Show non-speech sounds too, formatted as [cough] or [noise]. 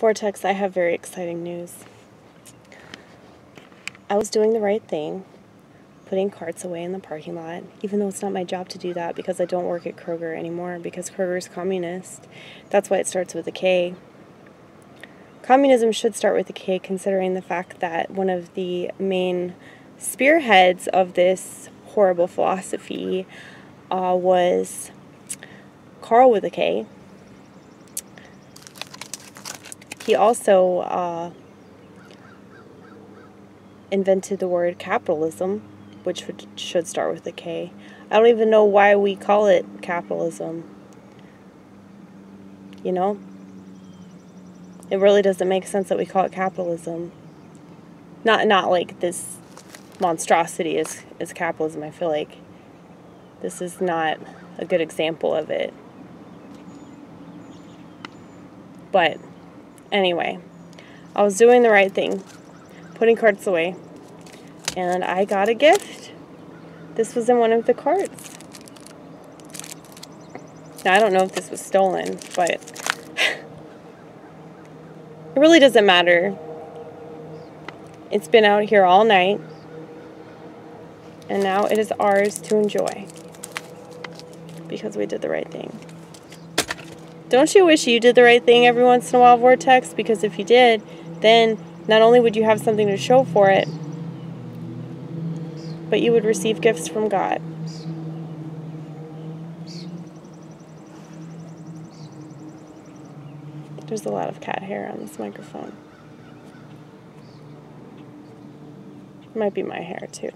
Vortex, I have very exciting news. I was doing the right thing, putting carts away in the parking lot, even though it's not my job to do that because I don't work at Kroger anymore because Kroger's communist. That's why it starts with a K. Communism should start with a K, considering the fact that one of the main spearheads of this horrible philosophy uh, was Karl with a K. He also uh, invented the word capitalism, which would, should start with a K. I don't even know why we call it capitalism. You know? It really doesn't make sense that we call it capitalism. Not not like this monstrosity is, is capitalism. I feel like this is not a good example of it. But anyway, I was doing the right thing, putting carts away, and I got a gift. This was in one of the carts. Now, I don't know if this was stolen, but [laughs] it really doesn't matter. It's been out here all night, and now it is ours to enjoy because we did the right thing. Don't you wish you did the right thing every once in a while, Vortex? Because if you did, then not only would you have something to show for it, but you would receive gifts from God. There's a lot of cat hair on this microphone. Might be my hair too.